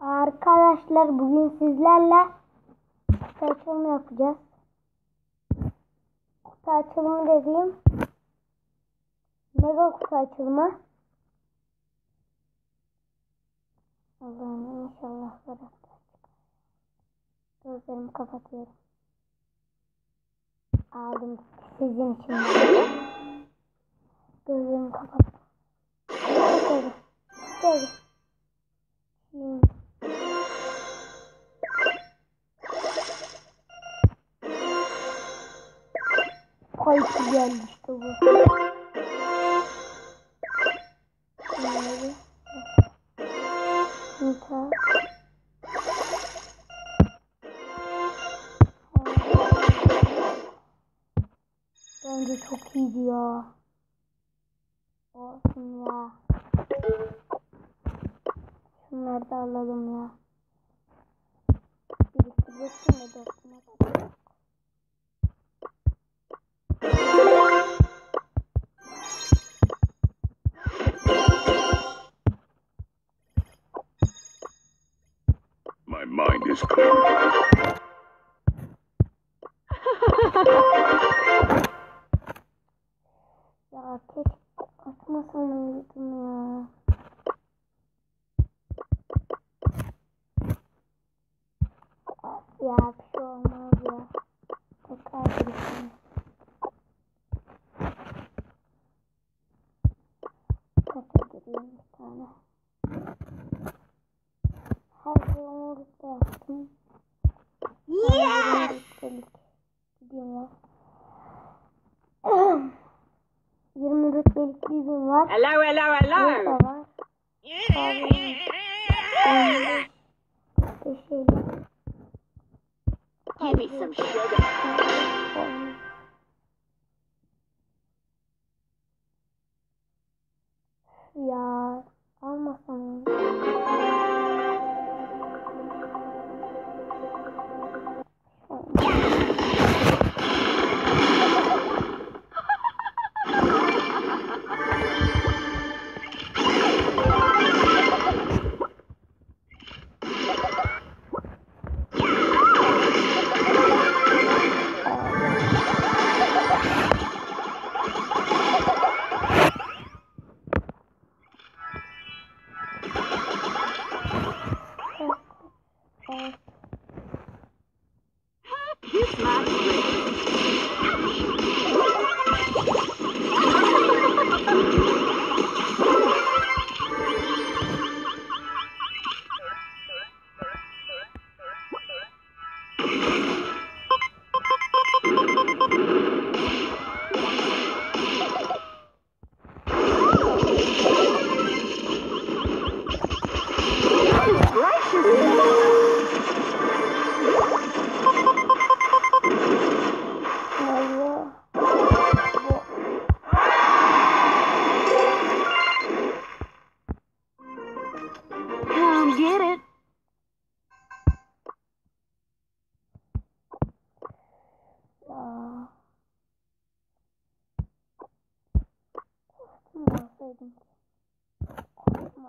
Arkadaşlar bugün sizlerle kutu açılımı yapacağız. Kutu açılımı dediğim mega kutu açılımı. Allah'ım inşallah çıkar. Gözlerimi kapatıyorum. Aldım sizin için. Gözlerimi kapattım. Şöyle. Şöyle. Kayısı geldi işte bu. Şimdi. Nita. Bence çok iyiydi ya. Olsun ya. Şunları da alalım ya. Birisi geçsin de dostuma da. My mind is clear. Ya keşke ya. Ya Yeah! Gideyim ya. 20 rütbelik bir gün var. Hello, hello, hello. Burada var. Abi, 15 beşeli. Give me some sugar.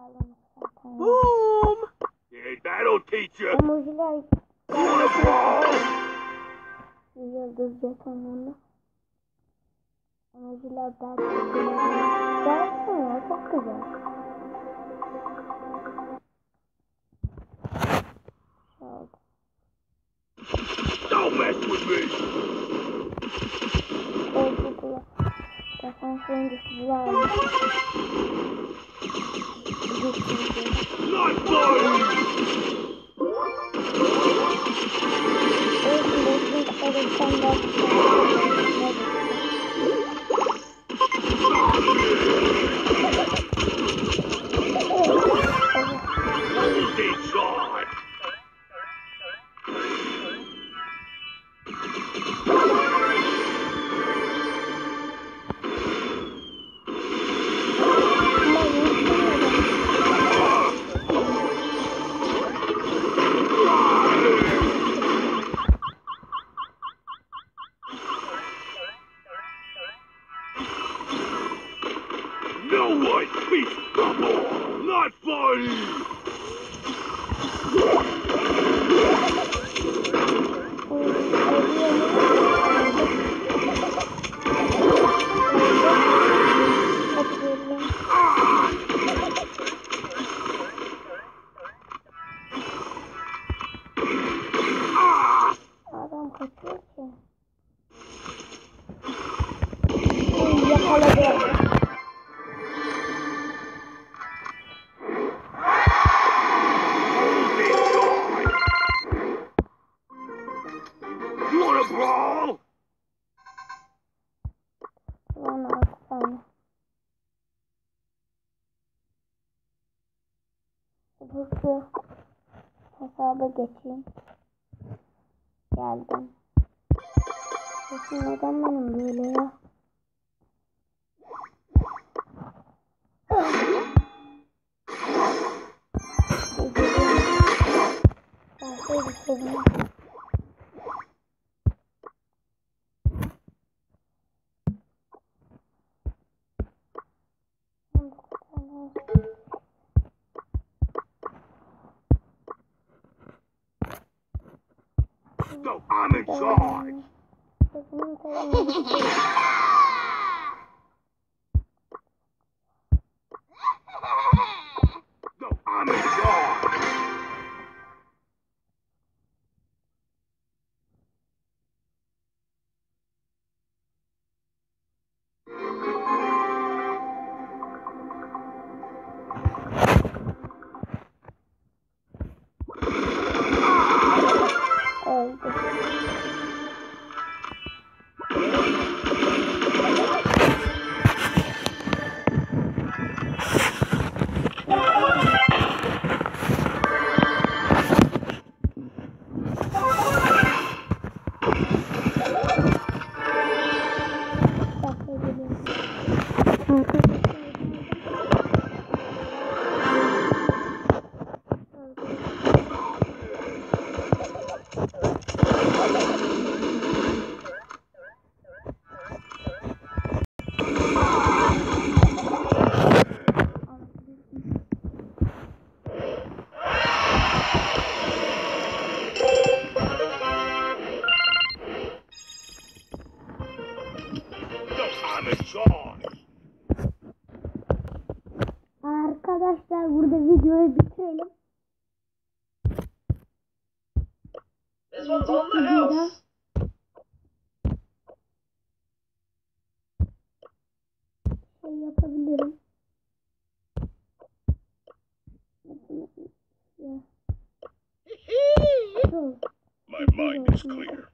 Zaten. Boom! Yeah, that'll teach you. Emojiler Wanna brawl? yıldız jetonlarını. Emojiler belki Gelsin ya çok güzel. Don't mess with me. Defans oyuncusu bu almış. Not fun. Olsun olsun kalırsan da. No one beats bubble! Not funny! Hızlı hesaba geçeyim. Geldim. Peki neden benim böyle ya? Gelseydik dedim. I'm in charge. This one's on the Videoda house. şey yapabilirim. Ya, dur. My mind is clear.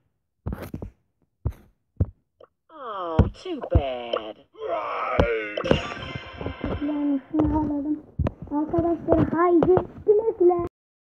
Oh, too bad.